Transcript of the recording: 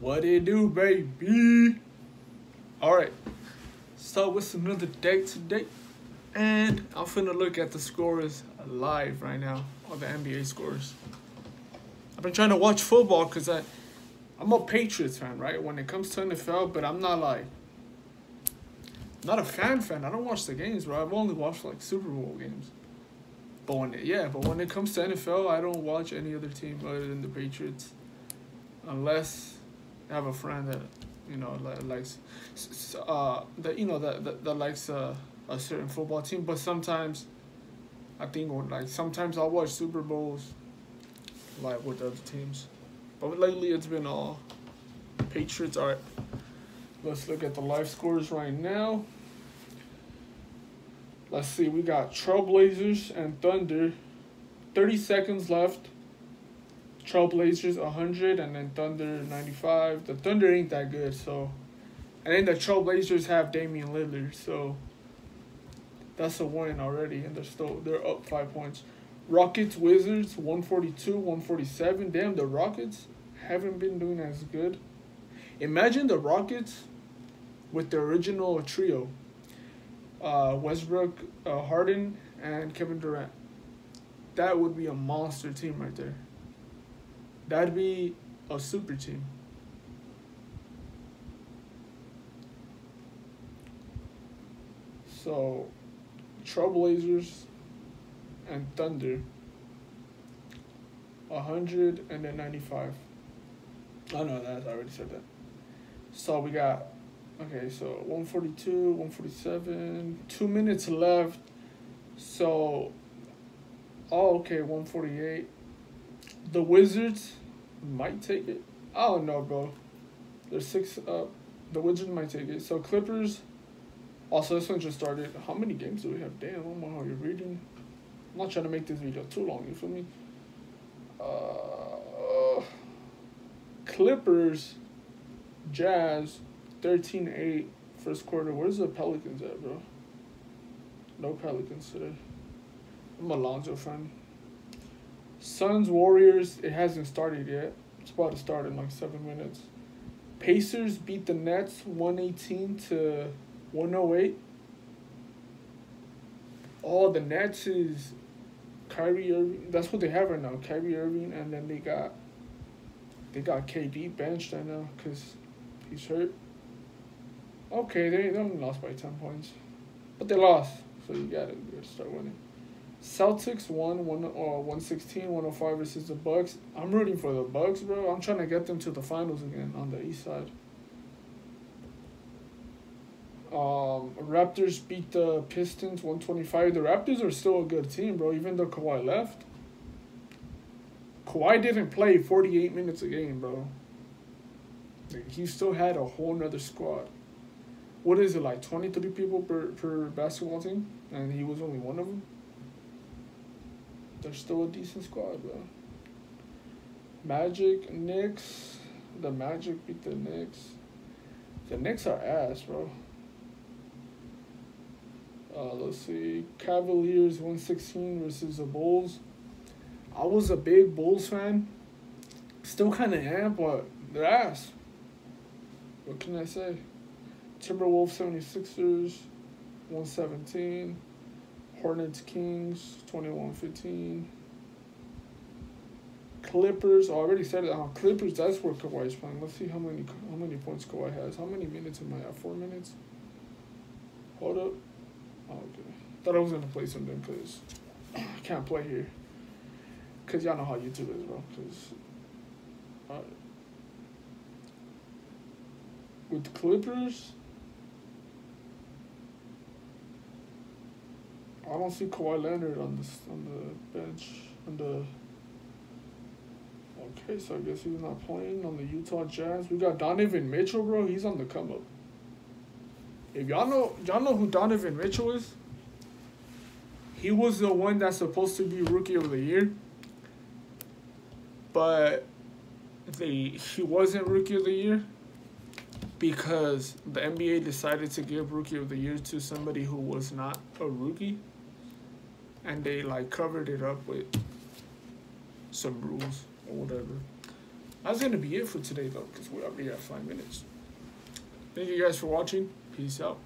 What it do, baby? All right. so with another day today, and I'm finna look at the scores live right now on the NBA scores. I've been trying to watch football because I, I'm a Patriots fan, right? When it comes to NFL, but I'm not like, not a fan fan. I don't watch the games, bro. I've only watched like Super Bowl games. But when it, yeah, but when it comes to NFL, I don't watch any other team other than the Patriots, unless I have a friend that you know li- likes, uh, that you know that that, that likes uh, a certain football team. But sometimes, I think like sometimes I'll watch Super Bowls, like with other teams. But lately it's been all Patriots. All right, let's look at the live scores right now. Let's see, we got Trailblazers and Thunder. 30 seconds left. Trailblazers 100 and then Thunder 95. The Thunder ain't that good, so. And then the Trailblazers have Damian Lillard, so. That's a win already, and they're still they're up five points. Rockets Wizards 142 147. Damn, the Rockets haven't been doing as good. Imagine the Rockets with the original trio uh, Westbrook, uh, Harden, and Kevin Durant. That would be a monster team right there. That'd be a super team. So, Trailblazers and Thunder. 100 and then 95. I know that, I already said that. So we got Okay, so 142, 147, two minutes left. So, oh, okay, 148. The Wizards might take it. I don't know, bro. They're six up. The Wizards might take it. So, Clippers. Also, this one just started. How many games do we have? Damn, I don't know how you're reading. I'm not trying to make this video too long, you feel me? Uh, Clippers, Jazz. 13 8 first quarter. Where's the Pelicans at, bro? No Pelicans today. I'm a Lonzo fan. Suns Warriors, it hasn't started yet. It's about to start in like seven minutes. Pacers beat the Nets 118 to 108. Oh, the Nets is Kyrie Irving. That's what they have right now. Kyrie Irving, and then they got they got KD benched right now because he's hurt. Okay, they, they only lost by 10 points. But they lost, so you gotta, you gotta start winning. Celtics won one, uh, 116, 105 versus the Bucks. I'm rooting for the Bucks, bro. I'm trying to get them to the finals again on the east side. Um, Raptors beat the Pistons 125. The Raptors are still a good team, bro, even though Kawhi left. Kawhi didn't play 48 minutes a game, bro. He still had a whole nother squad what is it like 23 people per, per basketball team and he was only one of them they're still a decent squad bro. Magic Knicks. The magic beat the Knicks. The Knicks are ass bro. Uh, let's see. Cavaliers 116 versus the Bulls. I was a big Bulls fan. Still kind of am but they're ass. What can I say? Timberwolves 76ers 117. Hornets Kings 21-15. Clippers, I already said it. Uh, Clippers, that's where Kawhi's playing. Let's see how many how many points Kawhi has. How many minutes am I at? Four minutes? Hold up. Oh, okay. Thought I was going to play something because I can't play here. Because y'all know how YouTube is, bro. Because... Alright. With Clippers... I don't see Kawhi Leonard on this on the bench on the. Okay, so I guess he's not playing on the Utah Jazz. We got Donovan Mitchell, bro. He's on the come up. If y'all know, y'all know who Donovan Mitchell is. He was the one that's supposed to be Rookie of the Year. But they he wasn't Rookie of the Year because the NBA decided to give Rookie of the Year to somebody who was not a rookie and they like covered it up with some rules or whatever. That's gonna be it for today though, because we're already at five minutes. Thank you guys for watching. Peace out.